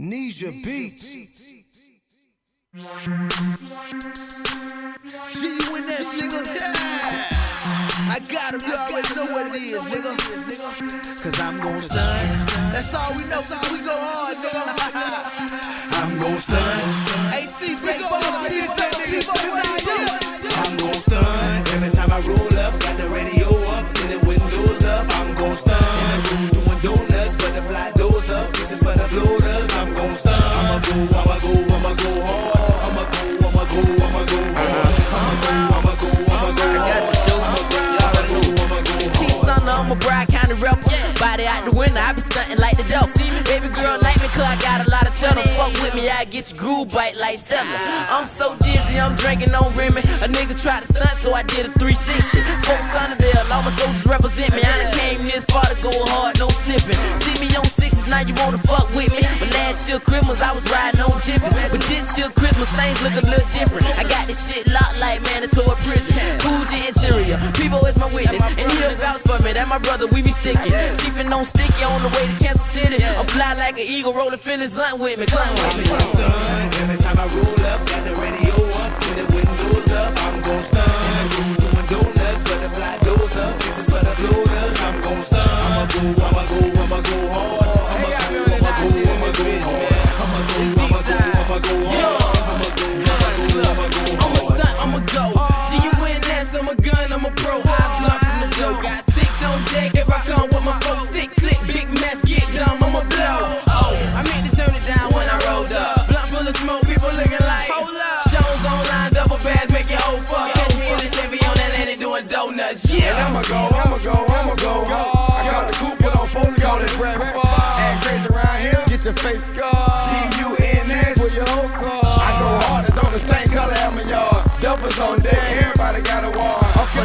Nisha Beats. G-U-N-S, nigga. Yeah. I got him, you already know what it is, nigga. Cause I'm gon' stun. That's all we know, cause we go hard, nigga. I'm gon' stun. Hey, CJ, go hard, DJ, nigga. I'm gon' stun. Body out the window, I be stunting like the dope. Baby girl like me cause I got a lot of cheddar. Fuck with me, I get your groove bite like Stella. I'm so dizzy, I'm drinking on Remy. A nigga tried to stunt, so I did a 360. Folks there, all my soldiers represent me. I done came this far to go hard, no slipping. See me on sixes, now you wanna fuck with me. But last year Christmas, I was riding on jiffies. But this year Christmas, things look a little different. I got this shit locked like mandatory that my brother, we be sticking. Chiefin' on sticky on the way to Kansas City. I'm fly like an eagle, rolling feelings, hunt with me, hunt with me. Every time I roll up, got the radio up, tinted windows up. I'm gon' stun.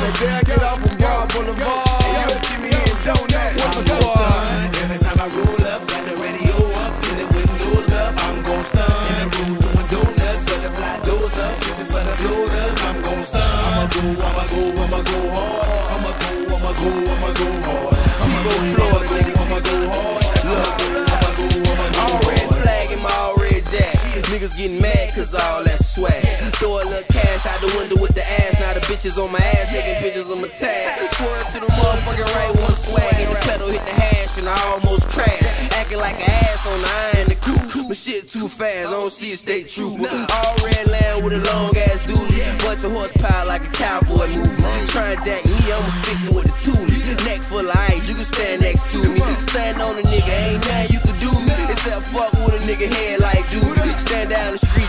Wad. I'm finna dare get off from Broad Boulevard. And you'll see me in donuts with my squad. stun. Every time I roll up, got the radio up, tinted windows up. I'm gon' stun. In the room doing donuts, butterfly doors up, sixes for the floaters. I'm gon' stun. I'ma go, I'ma go, I'ma go hard. I'ma go, I'ma go, I'ma go hard. I'ma go, Florida, I'ma go hard. Look, I'ma go, I'ma go hard. All red flag and my all red jack. Niggas getting mad cause all that bitches on my ass taking pictures of my tag. Twirl to the motherfucking right one swag. And the pedal hit the hash and I almost crash. Acting like an ass on the iron the coupe. My shit too fast, I don't see a state trooper. All red land with a long ass dually. Bunch of horsepower like a cowboy movie. Trying to jack me, I'm fixing with the toolie. Neck full of ice, you can stand next to me. Stand on a nigga, ain't nothing you can do me. Except fuck with a nigga head like dude. Stand down the street,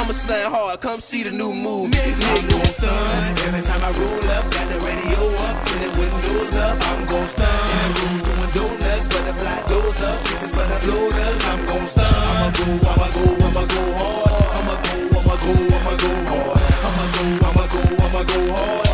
I'ma slam hard, come see the new move. Nigga, I'm gon' stun. Every time I roll up, got the radio up, till windows up, I'm gon' stun. In the room doing donuts, butterfly doors up, sixes for the floaters, I'm gon' stun. I'ma go, I'ma go, I'ma go hard. I'ma go, I'ma go, I'ma go hard. I'ma go, I'ma go, I'ma go hard.